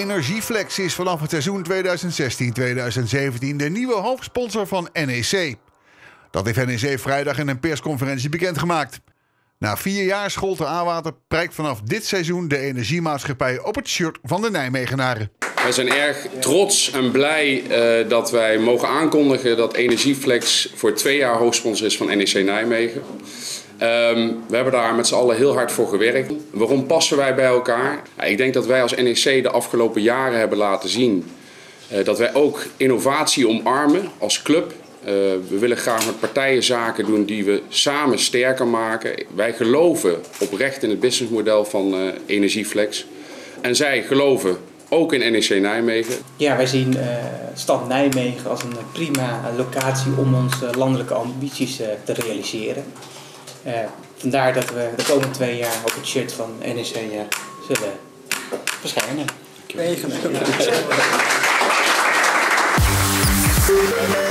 Energieflex is vanaf het seizoen 2016-2017 de nieuwe hoofdsponsor van NEC. Dat heeft NEC vrijdag in een persconferentie bekendgemaakt. Na vier jaar scholt de Aanwater prijkt vanaf dit seizoen de energiemaatschappij op het shirt van de Nijmegenaren. Wij zijn erg trots en blij uh, dat wij mogen aankondigen dat Energieflex voor twee jaar hoofdsponsor is van NEC Nijmegen. Um, we hebben daar met z'n allen heel hard voor gewerkt. Waarom passen wij bij elkaar? Ik denk dat wij als NEC de afgelopen jaren hebben laten zien uh, dat wij ook innovatie omarmen als club. Uh, we willen graag met partijen zaken doen die we samen sterker maken. Wij geloven oprecht in het businessmodel van uh, Energieflex. En zij geloven ook in NEC Nijmegen. Ja, wij zien stad Nijmegen als een prima locatie om onze landelijke ambities te realiseren. Uh, vandaar dat we de komende twee jaar op het shirt van NEC uh, zullen verschijnen. Meegenomen.